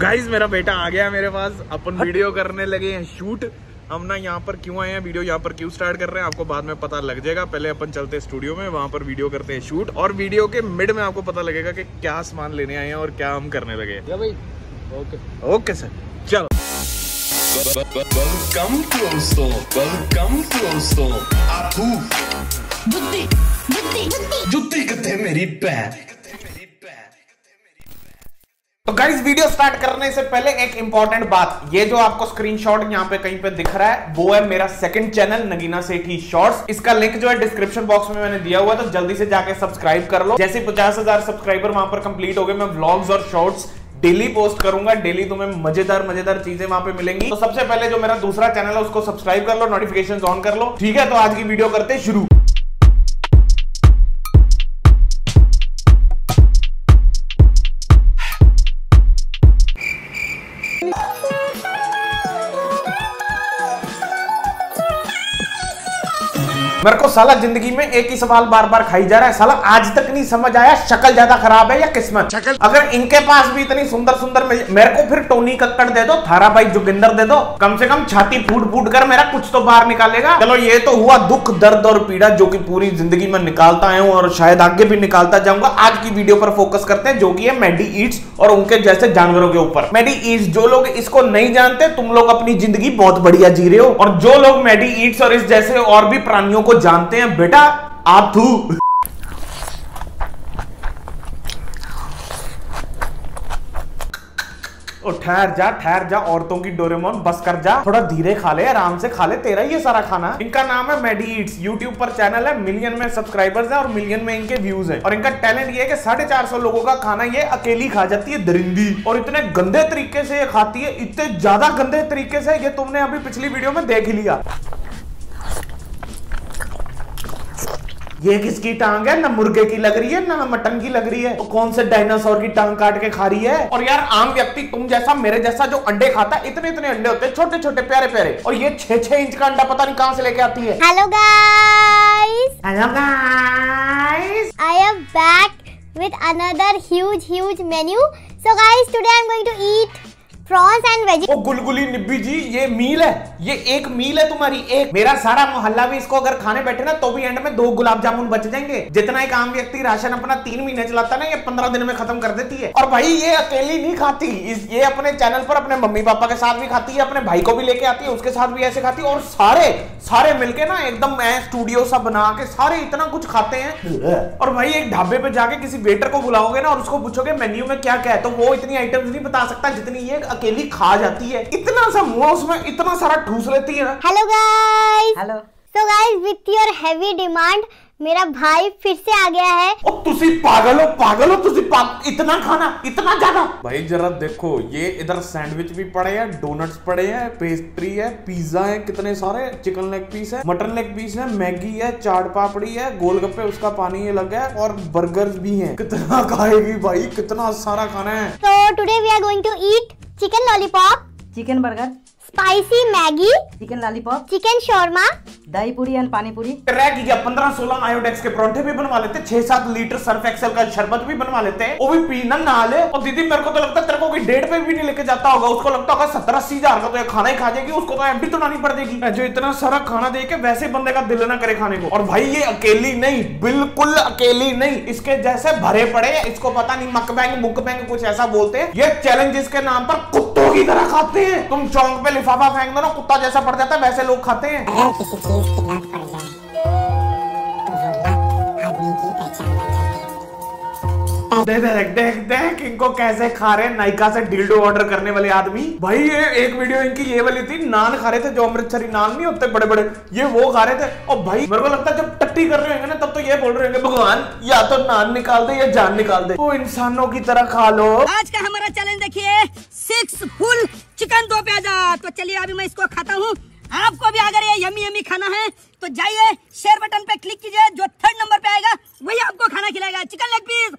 Guys मेरा बेटा आ गया मेरे पास। अपन वीडियो करने लगे हैं। शूट हम ना यहाँ पर क्यों आए हैं? वीडियो यहाँ पर क्यों स्टार्ट कर रहे हैं? आपको बाद में पता लग जाएगा। पहले अपन चलते हैं स्टूडियो में वहाँ पर वीडियो करते हैं शूट और वीडियो के मिड में आपको पता लगेगा कि क्या सामान लेने आए हैं और क्या हम करने लगे हैं। भाई। ओके। ओके सर चलो। Welcome दोस्तों welcome दोस्तों आथू जुत्ती जुत्ती जुत्ती जुत्ती कितने मेरी पैर। तो गाइस वीडियो स्टार्ट करने से पहले एक इंपॉर्टेंट बात। ये जो आपको स्क्रीनशॉट यहाँ पे कहीं पे दिख रहा है, वो है मेरा second channel Nagina Sethi shorts इसका लिंक जो है डिस्क्रिप्शन बॉक्स में मैंने दिया हुआ तो जल्दी से जाके सब्सक्राइब कर लो। जैसे पचास हज़ार सब्सक्राइबर वहाँ पर कंप्लीट हो गए, मैं व्लॉग्स और शॉर्ट्स डेली पोस्ट करूँगा। डेली तुम्हें मज़ेदार मज़ेदार चीज़ें वहाँ पे मिलेंगी। तो सबसे पहले जो मेरा दूसरा चैनल है, उसको सब्सक्राइब कर लो नोटिफिकेशन ऑन कर लो। ठीक है तो आज की वीडियो करते शुरू। मेरे को साला ज़िंदगी में एक ही सवाल बार बार खाई जा रहा है। साला आज तक नहीं समझ आया शक्ल ज़्यादा खराब है या किस्मत। अगर इनके पास भी इतनी सुंदर सुंदर मेरे को फिर टोनी कक्कड़ दे दो थारा भाई जोगिंदर दे दो। कम से कम छाती फूट फूट कर मेरा कुछ तो बाहर निकालेगा। चलो ये तो हुआ दुख दर्द और पीड़ा जो की पूरी ज़िंदगी में निकालता आया हूँ और शायद आगे भी निकालता जाऊँगा। आज की वीडियो पर फोकस करते हैं जो की है मेडी ईट्स और उनके जैसे जानवरों के ऊपर। मेडी ईट्स जो लोग इसको नहीं जानते तुम लोग अपनी ज़िंदगी बहुत बढ़िया जी रहे हो। और जो लोग मेडी ईट्स और इस जैसे और भी प्राणियों को जानते हैं, बेटा, आप थू ठहर जा ठहर जा, औरतों की डोरेमोन, बस कर जा। थोड़ा धीरे खा ले, आराम से खा ले, तेरा ये सारा खाना। इनका नाम है मेडी यूट्यूब पर चैनल है मिलियन में सब्सक्राइबर्स है और मिलियन में इनके व्यूज़ है। और इनका टैलेंट ये है कि साढ़े चार सौ लोगों का खाना ये अकेली खा जाती है दरिंदी। और इतने गंदे तरीके से ये खाती है, इतने ज़्यादा गंदे तरीके से ये तुमने अभी पिछली वीडियो में देख लिया। ये किसकी टांग है? ना मुर्गे की लग रही है ना मटन की लग रही है। तो कौन से डायनासोर की टांग काट के खा रही है? और यार आम व्यक्ति तुम जैसा मेरे जैसा जो अंडे खाता है इतने इतने अंडे होते हैं छोटे छोटे प्यारे प्यारे और ये छह छह इंच का अंडा पता नहीं कहाँ से लेके आती है। Hello guys hello guys I am back with another huge huge menu. So guys, today I'm going to eat prawns and veggie. ओ गुलगुली निब्बी जी ये मील है। ये एक मील है तुम्हारी एक। मेरा सारा मोहल्ला भी इसको अगर खाने बैठे ना तो भी एंड में दो गुलाब जामुन बच जाएँगे। जितना एक आम व्यक्ति राशन अपना तीन महीने चलाता ना ये पंद्रह दिन में खत्म कर देती है। और भाई ये अकेली नहीं खाती। इस ये अपने चैनल पर अपने मम्मी पापा के साथ भी खाती है अपने भाई को भी लेके आती है उसके साथ भी ऐसे खाती है। और सारे सारे मिलके ना एकदम स्टूडियो सा बना के सारे इतना कुछ खाते हैं। और भाई एक ढाबे पे जाके किसी वेटर को बुलाओगे ना और उसको पूछोगे मेन्यू में क्या क्या है? तो वो इतनी आइटम्स नहीं बता सकता जितनी ये अकेली खा जाती है। इतना सा मुँह उसमें इतना सारा ठूस लेती है ना। Hello guys. Hello So guys, with your heavy demand, मेरा भाई फिर से आ गया है। ओ तुसी पागल हो पागल हो तुसी पाग... इतना खाना इतना ज़्यादा। भाई जरा देखो ये इधर सैंडविच भी पड़े हैं डोनट्स पड़े हैं पेस्ट्री है पिज्जा है कितने सारे चिकन लेग पीस है मटन लेग पीस है मैगी है चाट पापड़ी है गोलगप्पे उसका पानी ये लगा है और बर्गर भी है। कितना खाएगी भाई कितना सारा खाना है। So today we are going to eat chicken lollipop chicken burger spicy Maggi chicken lollipop chicken shawarma dahi puri and पानी पूरी रह गया पंद्रह सोलह आयोडेक्स के परोंठे भी बनवा लेते छह सात लीटर सर्फ एक्सेल का शरबत भी बनवा लेते हैं वो भी पीना नहा ले। और दीदी मेरे को तो लगता है तेरे को कोई डेढ़ पे भी नहीं लेके जाता होगा उसको लगता होगा सत्तर अस्सी हज़ार का तो ये खाना ही खा जाएगी उसको तो एमडी तो लानी पड़ जाएगी जो इतना सारा खाना दे के वैसे बंदे का दिल ना करे खाने को। और भाई ये अकेली नहीं बिल्कुल अकेली नहीं इसके जैसे भरे पड़े इसको पता नहीं मकबैंग मुकबैंग कुछ ऐसा बोलते हैं ये चैलेंज के नाम पर कुत्तों की तरह खाते हैं। तुम चौंक पे लिफाफा फेंक दो ना कुत्ता जैसा पड़ जाता है वैसे लोग खाते हैं। अगर की पड़ जाए तो वो लत आदमी की पहचान बन देख देख देख देख इनको कैसे खा रहे नायका से डील्डो ऑर्डर करने वाले आदमी। भाई, ये एक वीडियो इनकी ये वाली थी, नान खा रहे थे जो अमृतसरी नान नहीं होते बड़े बड़े, ये वो खा रहे थे। और भाई, मेरे को लगता है जब टट्टी कर रहे होंगे ना, तब तो ये बोल रहे होंगे, भगवान, या तो नान निकाल दे या जान निकाल दे। वो इंसानों की तरह खा लो। आज का हमारा चैलेंज देखिए सिक्स फुल चिकन दो प्याजा। तो चलिए, अभी मैं इसको खाता हूँ। आपको भी अगर ये यमी यमी खाना है तो जाइए शेयर बटन पे क्लिक कीजिए, जो थर्ड नंबर पे आएगा, वही आपको खाना खिलाएगा। चिकन लेग पीस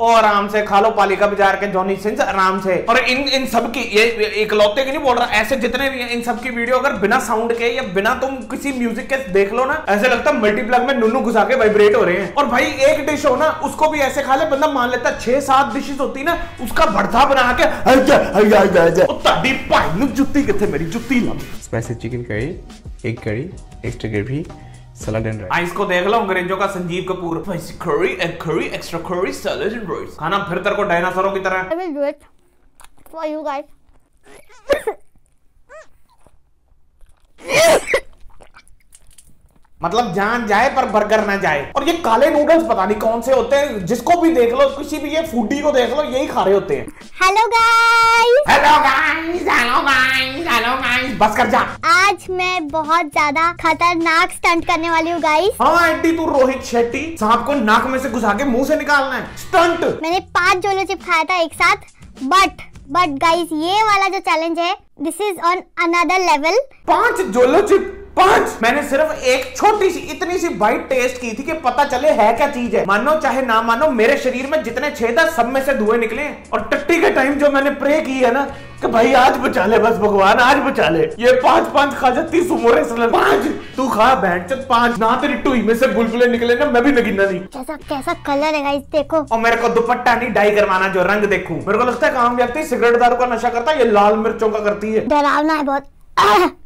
और आराम से खा लो पालिका बाज़ार के जॉनी सिंह आराम से और इन इन सब की ये इकलौते की नहीं बोल रहा ऐसे जितने भी हैं इन सब की वीडियो अगर बिना साउंड के या बिना तुम किसी म्यूज़िक के देख लो ना ऐसे लगता है मल्टीप्लग में नुनू घुसा के वाइब्रेट हो रहे हैं और भाई एक डिश हो ना उसको भी ऐसे खा ले बंदा मान लेता छह सात डिशेज होती ना उसका भड़था बना के जुत्ती कितने मेरी जुत्ती ला स्पाइसी चिकन करी एक curry extra gravy salad and rice हाँ इसको देख लो अंग्रेज़ों का Sanjeev Kapoor. Spicy egg curry extra and rice खाना फिर तेरे को डायनासोरों की तरह. मतलब जान जाए पर बर्गर ना जाए। और ये काले नूडल्स पता नहीं कौन से होते हैं जिसको भी देख लो किसी भी ये फूडी को देख लो यही खा रहे होते हैं। Hello guys. Hello guys hello guys hello guys बस कर जा। आज मैं बहुत ज़्यादा खतरनाक स्टंट करने वाली हूँ गाइस हाँ आंटी तू रोहित शेट्टी सांप को नाक में से घुसा के मुँह से निकालना है। स्टंट मैंने पाँच जोलो चिप खाया था एक साथ बट बट गाइस ये वाला जो चैलेंज है this is on another level पाँच जोलो चिप पाँच। मैंने सिर्फ़ एक छोटी सी इतनी सी बाइट टेस्ट की थी कि पता चले है क्या चीज़ है। मानो चाहे ना मानो मेरे शरीर में जितने छेद है सब में से धुएँ निकले और टट्टी के टाइम जो मैंने प्रे की है ना कि भाई आज बचा ले बस भगवान आज बचा ले। ये पाँच पाँच खा जाती सुमो रेसलर पाँच। तू खा बैठ चल पाँच। ना तेरी टुई में से बुलबुले निकले ना मैं भी नगीना नहीं। कैसा कैसा कलर है गाइस देखो। और मेरे को दुपट्टा नहीं डाई करवाना जो रंग देखूँ। मेरे को लगता है काम व्यक्ति सिगरेट दारू का नशा करता है ये लाल मिर्चों का करती है। डरावना है बहुत।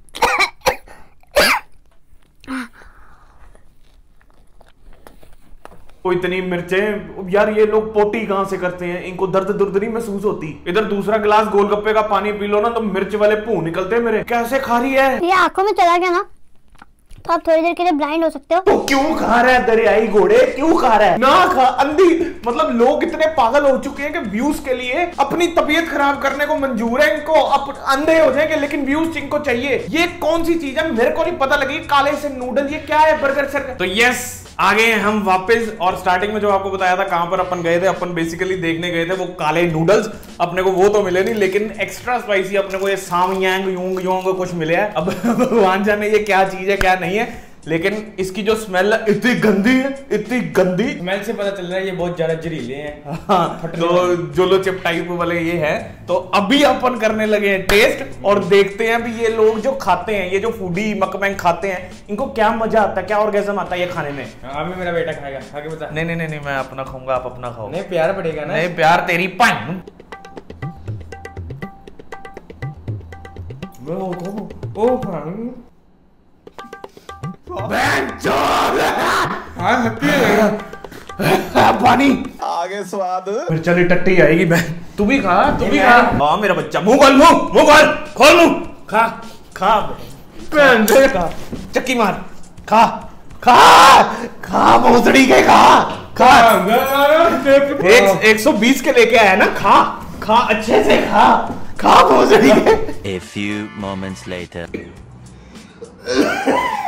वो इतनी मिर्चें यार ये लोग पोटी कहाँ से करते हैं? इनको दर्द दुर्द नहीं महसूस होती। इधर दूसरा गिलास गोलगप्पे का पानी पी लो ना तो मिर्च वाले भू निकलते हैं मेरे। कैसे खा रही है? ये आँखों में चला गया ना तो आप थोड़ी देर के लिए ब्लाइंड हो सकते हो। तो क्यों खा रहा है दरियाई घोड़े? क्यों खा रहा है? ना खा अंधी। मतलब लोग इतने पागल हो चुके हैं कि व्यूज़ के लिए अपनी तबीयत खराब करने को मंजूर है। इनको अप, अंधे हो जाएँगे लेकिन व्यूज़ इनको चाहिए। ये कौन सी चीज़ है? मेरे को नहीं पता लगी काले से नूडल ये क्या है बर्गर सर तो यस आगे हम वापस, और स्टार्टिंग में जो आपको बताया था, कहाँ पर अपन गए थे, अपन बेसिकली देखने गए थे, वो काले नूडल्स अपने को वो तो मिले नहीं, लेकिन एक्स्ट्रा स्पाइसी अपने को ये साम यांग, यूंग, योंग कुछ मिले हैं। अब भगवान जाने ये क्या चीज़ है, क्या नहीं है लेकिन इसकी जो स्मेल है इतनी गंदी है इतनी गंदी स्मेल से पता चल रहा है ये बहुत ज़्यादा जहरीले हैं हाँ, तो जोलो चिप टाइप वाले ये है तो अभी अपन करने लगे हैं टेस्ट और देखते हैं अभी ये लोग जो खाते हैं ये जो फूडी मकमैंग खाते हैं इनको क्या मज़ा आता है क्या ऑर्गेजम आता है ये खाने में अभी मेरा बेटा खाएगा आगे बता नहीं नहीं नहीं मैं अपना खाऊँगा आप अपना खाओ नहीं प्यार पड़ेगा ना नहीं प्यार तेरी पाइन ओ ओ हाँ है पानी। आगे स्वाद। फिर चली टट्टी आएगी बहन तू भी खा तू भी खा। हाँ मेरा बच्चा मुँह खोल मुँह मुँह खोल खोल मुँह। खा खा। चक्की मार। खा खा खा भोसड़ी के खा खा। एक एक सौ बीस के लेके आया ना खा खा अच्छे से खा खा भोसड़ी के। A few moments later.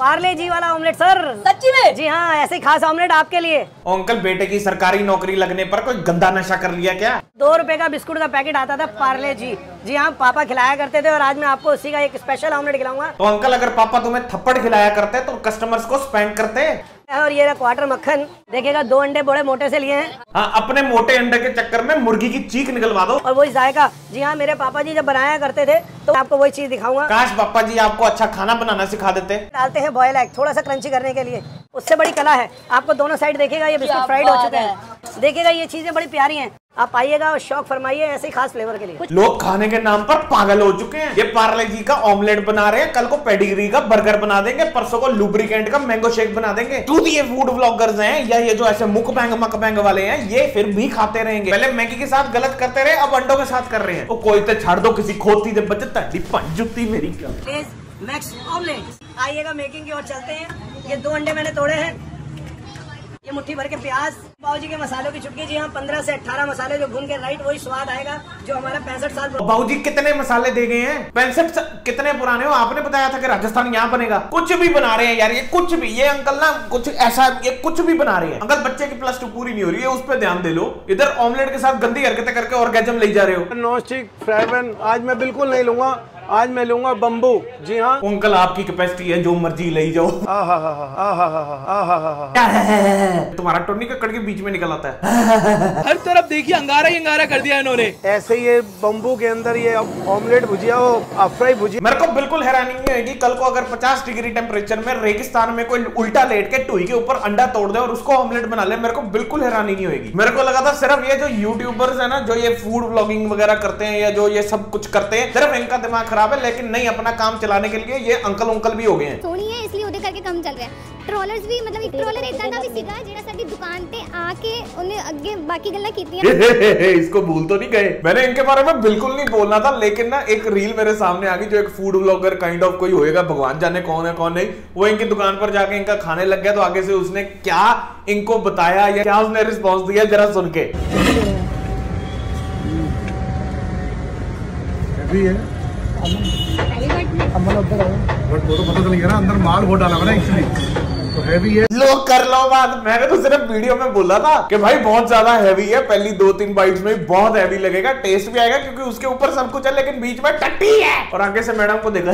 Parle जी वाला ऑमलेट सर। सच्ची में? जी हाँ ऐसे खास ऑमलेट आपके लिए। अंकल बेटे की सरकारी नौकरी लगने पर कोई गंदा नशा कर लिया क्या? दो रुपए का बिस्कुट का पैकेट आता था पार्ले जी। जी हाँ पापा खिलाया करते थे और आज मैं आपको उसी का एक स्पेशल ऑमलेट खिलाऊँगा। तो अंकल अगर पापा तुम्हें थप्पड़ खिलाया करते तो कस्टमर्स को स्पेंड करते। और ये क्वार्टर मक्खन। देखेगा दो अंडे बड़े मोटे से लिए हैं। हाँ अपने मोटे अंडे के चक्कर में मुर्गी की चीख निकलवा दो। और वही जायका। जी हाँ मेरे पापा जी जब बनाया करते थे तो आपको वही चीज़ दिखाऊँगा। काश पापा जी आपको अच्छा खाना बनाना सिखा देते। डालते हैं बॉयल एग थोड़ा सा क्रंची करने के लिए। उससे बड़ी कला है। आपको दोनों साइड देखेगा ये बिस्कुट फ्राइड हो चुके हैं। देखेगा ये चीज़ें बड़ी प्यारी हैं। आप आइएगा और शौक फरमाइए ऐसे ही खास फ्लेवर के लिए। लोग खाने के नाम पर पागल हो चुके हैं। ये पार्ले जी का ऑमलेट बना रहे हैं कल को पेडिग्री का बर्गर बना देंगे परसों को लुब्रिकेंट का मैंगो शेक बना देंगे। तू ये फ़ूड ब्लॉगर्स हैं या ये जो ऐसे मुख बैंग मक बैंग वाले हैं ये फिर भी खाते रहेंगे। पहले मैगी के साथ गलत करते रहे अब अंडों के साथ कर रहे हैं। वो कोई तो छाड़ दो किसी खोती दे बचत जुत्ती मेरी। क्या आइएगा मेकिंग की ओर चलते हैं। ये दो अंडे मैंने तोड़े हैं। ये मुट्ठी भर के प्याज बाबूजी के मसालों की चुटकी जी हाँ पंद्रह से अठारह मसाले जो भून के राइट वही स्वाद आएगा जो हमारा पैंसठ साल बाबूजी कितने मसाले दे गए हैं? पैंसठ कितने पुराने हो? आपने बताया था कि राजस्थान यहाँ बनेगा। कुछ भी बना रहे हैं यार ये कुछ भी ये अंकल ना कुछ ऐसा ये कुछ भी बना रहे हैं। अंकल बच्चे की प्लस टू पूरी नहीं हो रही है उस पर ध्यान दे लो। इधर ऑमलेट के साथ गंदी हरकतें करके और गजम ले जा रहे हो। नॉन स्टिक आज मैं बिल्कुल नहीं लूँगा। आज मैं लूँगा बम्बू जी हाँ। अंकल आपकी कैपेसिटी है जो मर्ज़ी ले जाओ। आहा हा हा आहा हा हा आहा हा हा क्या है तुम्हारा टोनी का कड़ के बीच में निकल आता है। हर तरफ़ देखिए अंगारा ही अंगारा कर दिया इन्होंने। ऐसे ये बम्बू के अंदर ये ऑमलेट भुजिया हो अफ्राई भुजिया। मेरे को बिल्कुल हैरानी नहीं होगी कल को अगर 50 डिग्री टेम्परेचर में रेगिस्तान में कोई उल्टा लेट के टुई के ऊपर अंडा तोड़ दे और उसको ऑमलेट बना ले मेरे को बिल्कुल हैरानी नहीं होगी मेरे को लगा था सिर्फ़ ये जो यूट्यूबर्स है ना जो ये फ़ूड ब्लॉगिंग वगैरह करते हैं या जो ये सब कुछ करते हैं सिर्फ़ इनका दिमाग खराब है लेकिन नहीं अपना काम चलाने के लिए ये अंकल उंकल भी हो गए हैं ਸੋਹਣੀ ਹੈ ਇਸ ਲਈ ਉਹਦੇ ਕਰਕੇ ਕੰਮ ਚੱਲ ਰਿਹਾ ਟ੍ਰੋਲਰਸ ਵੀ ਮਤਲਬ ਇੱਕ ਟ੍ਰੋਲਰ ਇਦਾਂ ਦਾ ਵੀ ਸੀਗਾ ਜਿਹੜਾ ਸਾਡੀ ਦੁਕਾਨ ਤੇ ਆ ਕੇ ਉਹਨੇ ਅੱਗੇ ਬਾਕੀ ਗੱਲਾਂ ਕੀਤੀਆਂ इसको भूल तो नहीं गए मैंने इनके बारे में बिल्कुल नहीं बोलना था लेकिन ना एक रील मेरे सामने आ गई जो एक फूड ब्लॉगर काइंड ऑफ कोई होएगा भगवान जाने कौन है कौन नहीं वो इनकी दुकान पर जाके इनका खाने लग गया तो आगे से उसने क्या इनको बताया या क्या उसने रिस्पॉन्स दिया जरा सुन के भी है तो तो है तो सिर्फ़ वीडियो में बोला था कि भाई बहुत ज़्यादा हैवी है पहली दो तीन बाइट्स में बहुत हैवी लगेगा टेस्ट भी आएगा क्योंकि उसके ऊपर सब कुछ है लेकिन बीच में टट्टी है और आगे से मैडम को देखा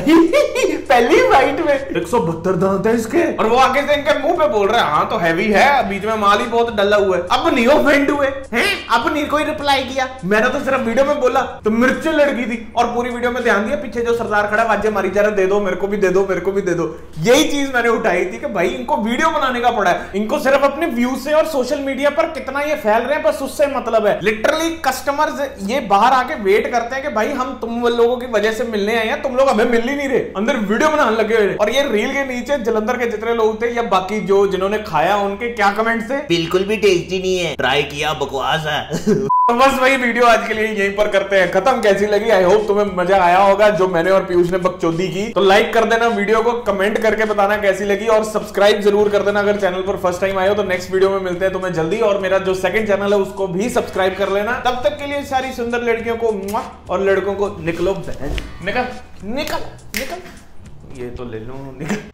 पहली बाइट में। एक सौ बहत्तर दांत है इसके। और वो आगे से इनके मुँह पे बोल रहे हैं हाँ तो हैवी है बीच में माल ही बहुत डला हुआ है। अब नहीं ऑफेंड हुए हैं? अब नहीं कोई रिप्लाई किया। मैंने तो सिर्फ़ वीडियो में बोला तो मिर्च लड़की थी। और पूरी वीडियो में ध्यान दिया पीछे जो सरदार खड़ा वाजे मारी जा रहा दे दो मेरे को भी दे दो मेरे को भी दे दो। यही चीज़ मैंने उठाई थी कि भाई इनको वीडियो बनाने का पड़ा है। इनको सिर्फ़ अपने व्यू से और सोशल मीडिया पर कितना ये फैल रहे हैं बस उससे मतलब है। लिटरली कस्टमर्स ये बाहर आके वेट करते हैं कि भाई हम तुम लोगों की वजह से मिलने आए हैं तुम लोग हमें मिल ही नहीं रहे। अंदर वीडियो बनाने लगे हुए। और ये रील के नीचे जलंधर के जितने लोग थे या बाकी जो जिन्होंने खाया उनके क्या कमेंट थे? बिल्कुल भी टेस्टी नहीं है। ट्राई किया बकवास है। तो बस वही वीडियो आज के लिए यहीं पर करते हैं। खत्म। कैसी लगी? आई होप तुम्हें मज़ा आया होगा जो मैंने और पीयूष ने बकचोदी की। तो लाइक कर देना वीडियो को कमेंट करके बताना कैसी लगी और सब्सक्राइब ज़रूर कर देना अगर चैनल पर फ़र्स्ट टाइम आए हो तो नेक्स्ट वीडियो में मिलते हैं तुम्हें जल्दी। और मेरा जो सेकंड चैनल है उसको भी सब्सक्राइब कर लेना। तब तक के लिए सारी सुंदर लड़कियों को और लड़कों को निकलो निकल। निकल निकल। ये तो ले लो निकल